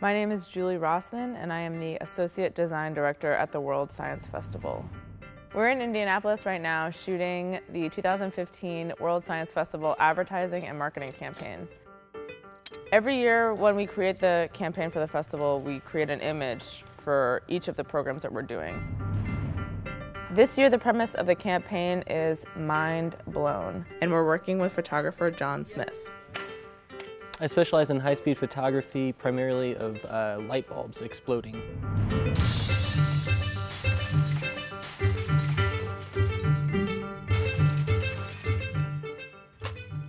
My name is Julie Rossman and I am the Associate Design Director at the World Science Festival. We're in Indianapolis right now shooting the 2015 World Science Festival advertising and marketing campaign. Every year when we create the campaign for the festival, we create an image for each of the programs that we're doing. This year the premise of the campaign is Mind Blown, and we're working with photographer Jon Smith. I specialize in high-speed photography, primarily of uh, light bulbs exploding.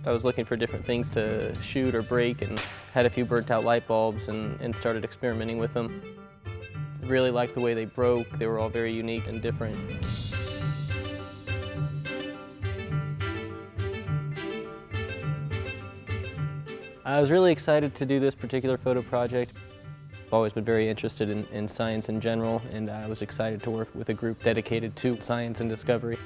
I was looking for different things to shoot or break and had a few burnt out light bulbs and, and started experimenting with them. Really liked the way they broke. They were all very unique and different. I was really excited to do this particular photo project. I've always been very interested in, in science in general, and I was excited to work with a group dedicated to science and discovery.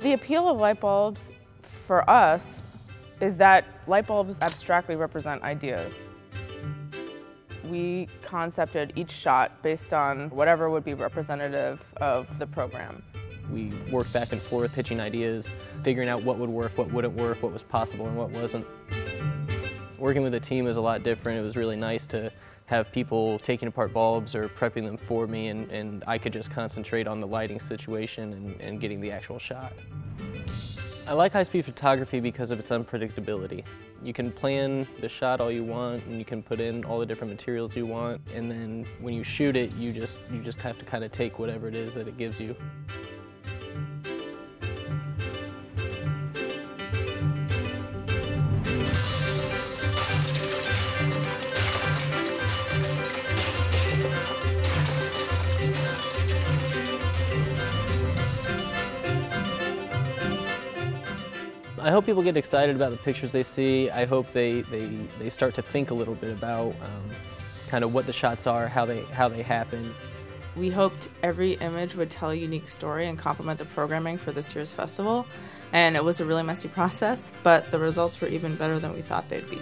The appeal of light bulbs for us is that light bulbs abstractly represent ideas. We concepted each shot based on whatever would be representative of the program. We worked back and forth, pitching ideas, figuring out what would work, what wouldn't work, what was possible and what wasn't. Working with a team is a lot different. It was really nice to have people taking apart bulbs or prepping them for me and, and I could just concentrate on the lighting situation and, and getting the actual shot. I like high-speed photography because of its unpredictability. You can plan the shot all you want and you can put in all the different materials you want and then when you shoot it you just you just have to kind of take whatever it is that it gives you. I hope people get excited about the pictures they see. I hope they, they, they start to think a little bit about um, kind of what the shots are, how they, how they happen. We hoped every image would tell a unique story and complement the programming for this year's festival. And it was a really messy process, but the results were even better than we thought they'd be.